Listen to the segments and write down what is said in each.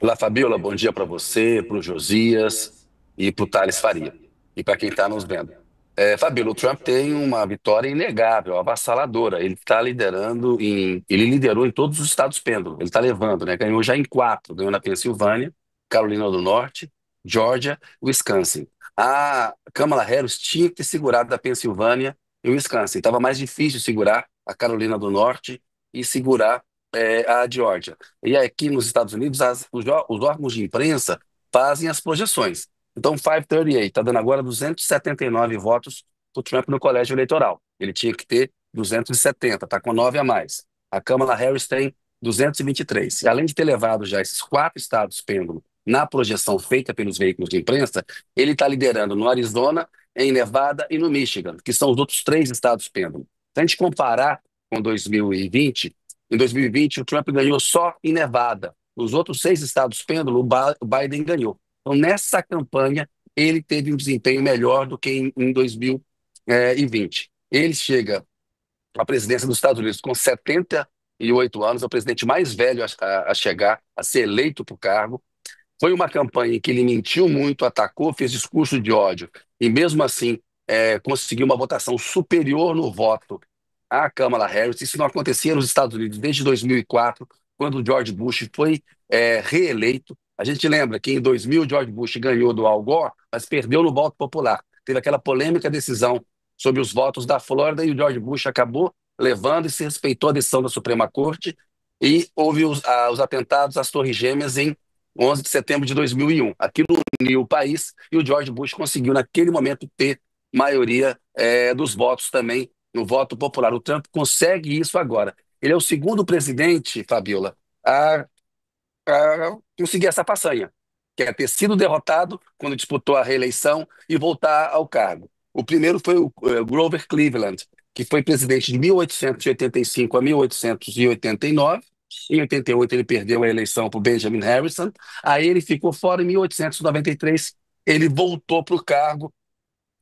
Olá, Fabiola, bom dia para você, para o Josias e para o Thales Faria. E para quem está nos vendo. É, Fabiola, o Trump tem uma vitória inegável, avassaladora. Ele está liderando em. Ele liderou em todos os estados pêndulo. Ele está levando, né? Ganhou já em quatro. Ganhou na Pensilvânia, Carolina do Norte, Georgia, Wisconsin. A Kamala Harris tinha que ter segurado da Pensilvânia e Wisconsin. Estava mais difícil segurar a Carolina do Norte e segurar é, a Georgia. E aqui nos Estados Unidos, as, os, os, órgãos de imprensa fazem as projeções. Então, 538 está dando agora 279 votos para o Trump no colégio eleitoral. Ele tinha que ter 270, está com 9 a mais. A Kamala Harris tem 223. E além de ter levado já esses quatro estados pêndulo na projeção feita pelos veículos de imprensa, ele está liderando no Arizona, em Nevada e no Michigan, que são os outros três estados pêndulo. Se a gente comparar com 2020, em 2020, o Trump ganhou só em Nevada. Nos outros seis estados pêndulo, o Biden ganhou. Então, nessa campanha, ele teve um desempenho melhor do que em, em 2020. Ele chega à presidência dos Estados Unidos com 78 anos, é o presidente mais velho a, a chegar, a ser eleito para o cargo. Foi uma campanha em que ele mentiu muito, atacou, fez discurso de ódio, e mesmo assim é, conseguiu uma votação superior no voto a Kamala Harris. Isso não acontecia nos Estados Unidos desde 2004, quando o George Bush foi é, reeleito. A gente lembra que em 2000 George Bush ganhou do Al Gore, mas perdeu no voto popular. Teve aquela polêmica decisão sobre os votos da Flórida e o George Bush acabou levando e se respeitou a decisão da Suprema Corte e houve os, a, os atentados às Torres Gêmeas em 11 de setembro de 2001. Aquilo uniu o país e o George Bush conseguiu, naquele momento, ter maioria é, dos votos também no voto popular. O Trump consegue isso agora. Ele é o segundo presidente, Fabiola, a, a conseguir essa façanha, que é ter sido derrotado quando disputou a reeleição e voltar ao cargo. O primeiro foi o uh, Grover Cleveland, que foi presidente de 1885 a 1889. Em 88 ele perdeu a eleição para Benjamin Harrison. Aí ele ficou fora em 1893. Ele voltou para o cargo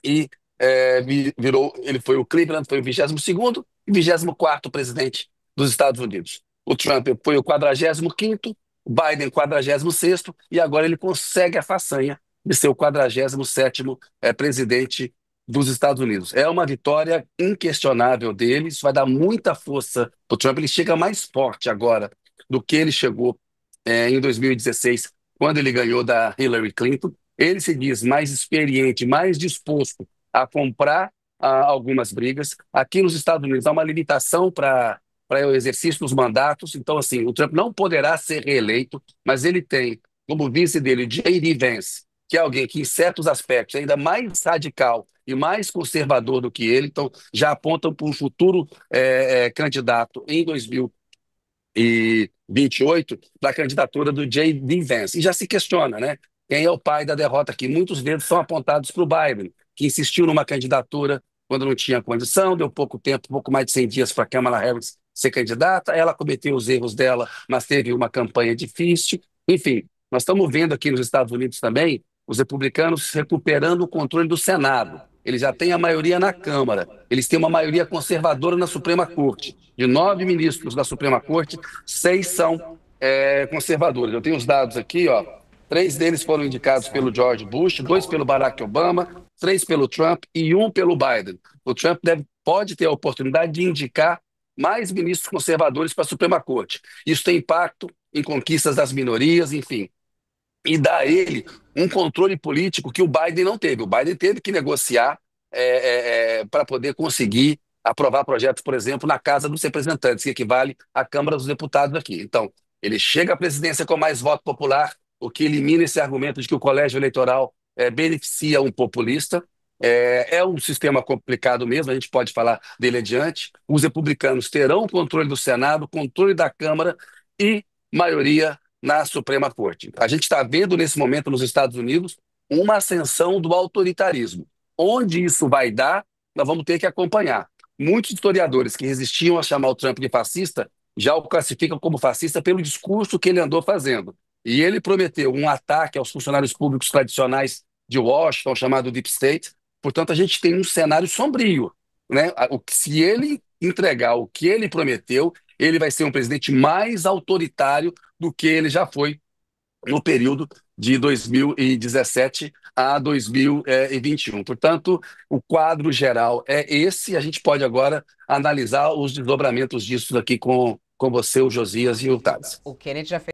e é, virou, ele foi o Cleveland, foi o 22º e 24º presidente dos Estados Unidos. O Trump foi o 45º, o Biden 46º e agora ele consegue a façanha de ser o 47º é, presidente dos Estados Unidos. É uma vitória inquestionável dele, isso vai dar muita força para o Trump. Ele chega mais forte agora do que ele chegou é, em 2016, quando ele ganhou da Hillary Clinton. Ele se diz mais experiente, mais disposto a comprar ah, algumas brigas. Aqui nos Estados Unidos há uma limitação para para o exercício dos mandatos. Então, assim, o Trump não poderá ser reeleito, mas ele tem como vice dele J.D. Vance, que é alguém que, em certos aspectos, é ainda mais radical e mais conservador do que ele. Então, já apontam para um futuro é, é, candidato em 2028 para a candidatura do J.D. Vance. E já se questiona, né? Quem é o pai da derrota aqui? Muitos dedos são apontados para o Biden que insistiu numa candidatura quando não tinha condição, deu pouco tempo, pouco mais de 100 dias para Kamala Harris ser candidata. Ela cometeu os erros dela, mas teve uma campanha difícil. Enfim, nós estamos vendo aqui nos Estados Unidos também os republicanos recuperando o controle do Senado. Eles já têm a maioria na Câmara. Eles têm uma maioria conservadora na Suprema Corte. De nove ministros da Suprema Corte, seis são é, conservadores. Eu tenho os dados aqui, ó. Três deles foram indicados pelo George Bush, dois pelo Barack Obama, três pelo Trump e um pelo Biden. O Trump deve, pode ter a oportunidade de indicar mais ministros conservadores para a Suprema Corte. Isso tem impacto em conquistas das minorias, enfim. E dá a ele um controle político que o Biden não teve. O Biden teve que negociar é, é, é, para poder conseguir aprovar projetos, por exemplo, na Casa dos Representantes, que equivale à Câmara dos Deputados aqui. Então, ele chega à presidência com mais voto popular, o que elimina esse argumento de que o colégio eleitoral é, beneficia um populista. É, é, um sistema complicado mesmo, a gente pode falar dele adiante. Os republicanos terão o controle do Senado, controle da Câmara e maioria na Suprema Corte. A gente está vendo nesse momento nos Estados Unidos uma ascensão do autoritarismo. Onde isso vai dar, nós vamos ter que acompanhar. Muitos historiadores que resistiam a chamar o Trump de fascista já o classificam como fascista pelo discurso que ele andou fazendo. E ele prometeu um ataque aos funcionários públicos tradicionais de Washington, chamado Deep State. Portanto, a gente tem um cenário sombrio. Né? O, se ele entregar o que ele prometeu, ele vai ser um presidente mais autoritário do que ele já foi no período de 2017 a 2021. Portanto, o quadro geral é esse. A gente pode agora analisar os desdobramentos disso aqui com, com você, o Josias e o Tades. O Kennedy já fez